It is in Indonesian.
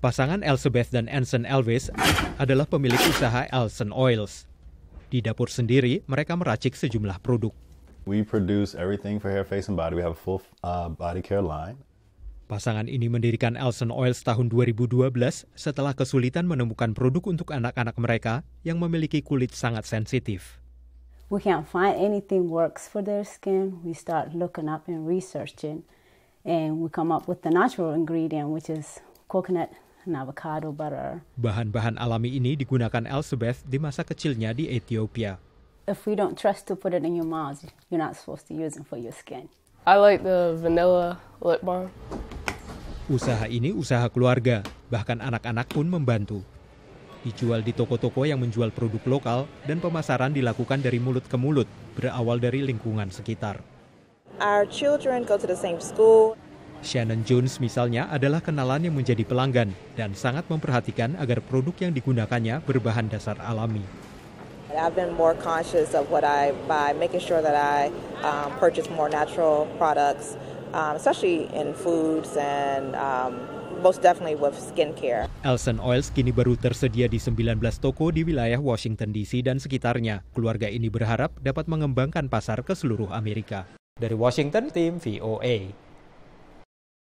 Pasangan Elizabeth dan Anson Elvis adalah pemilik usaha Elson Oils. Di dapur sendiri, mereka meracik sejumlah produk. We produce everything for hair, face, and body. We have a full uh, body care line. Pasangan ini mendirikan Elson Oils tahun 2012 setelah kesulitan menemukan produk untuk anak-anak mereka yang memiliki kulit sangat sensitif. We can't find anything works for their skin. We start looking up and researching, and we come up with the natural ingredient, which is coconut. Bahan-bahan alami ini digunakan Elizabeth di masa kecilnya di Ethiopia. If we don't trust to put it in your mouth, you're not supposed to use it for your skin. I like the vanilla lip balm. Usaha ini usaha keluarga, bahkan anak-anak pun membantu. Dijual di toko-toko yang menjual produk lokal dan pemasaran dilakukan dari mulut ke mulut, berawal dari lingkungan sekitar. Our children go to the same school. Shannon Jones misalnya adalah kenalan yang menjadi pelanggan dan sangat memperhatikan agar produk yang digunakannya berbahan dasar alami. I've been more conscious of what I buy, making sure that I um, purchase more natural products, um, especially in foods and um, most definitely with skincare. Elson Oils kini baru tersedia di 19 toko di wilayah Washington DC dan sekitarnya. Keluarga ini berharap dapat mengembangkan pasar ke seluruh Amerika. Dari Washington, tim VOA.